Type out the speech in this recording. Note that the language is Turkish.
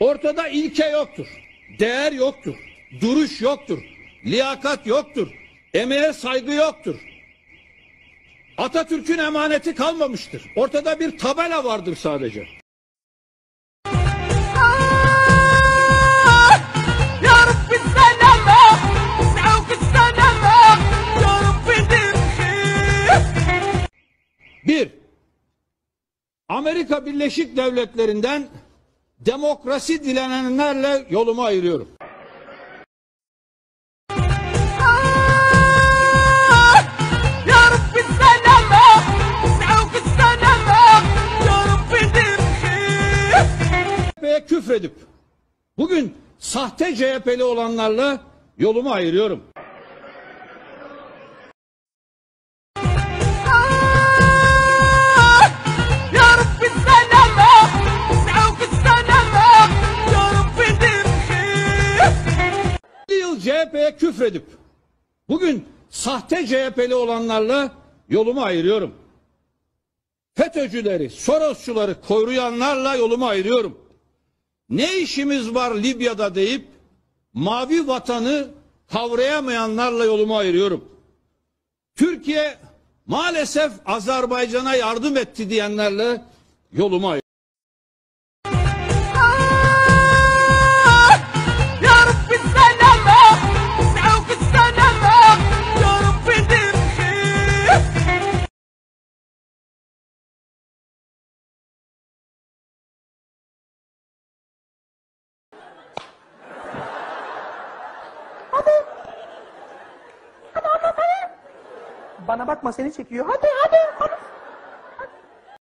Ortada ilke yoktur. Değer yoktur. Duruş yoktur. Liyakat yoktur. Emeğe saygı yoktur. Atatürk'ün emaneti kalmamıştır. Ortada bir tabela vardır sadece. Bir, Amerika Birleşik Devletleri'nden demokrasi dilenenlerle yolumu ayırıyorum. CHP'ye küfredip bugün sahte CHP'li olanlarla yolumu ayırıyorum. CHP'ye küfredip bugün sahte CHP'li olanlarla yolumu ayırıyorum. FETÖ'cüleri, Sorosçuları koruyanlarla yolumu ayırıyorum. Ne işimiz var Libya'da deyip mavi vatanı kavrayamayanlarla yolumu ayırıyorum. Türkiye maalesef Azerbaycan'a yardım etti diyenlerle yolumu ayırıyorum. Bana bakma seni çekiyor. Hadi hadi hadi.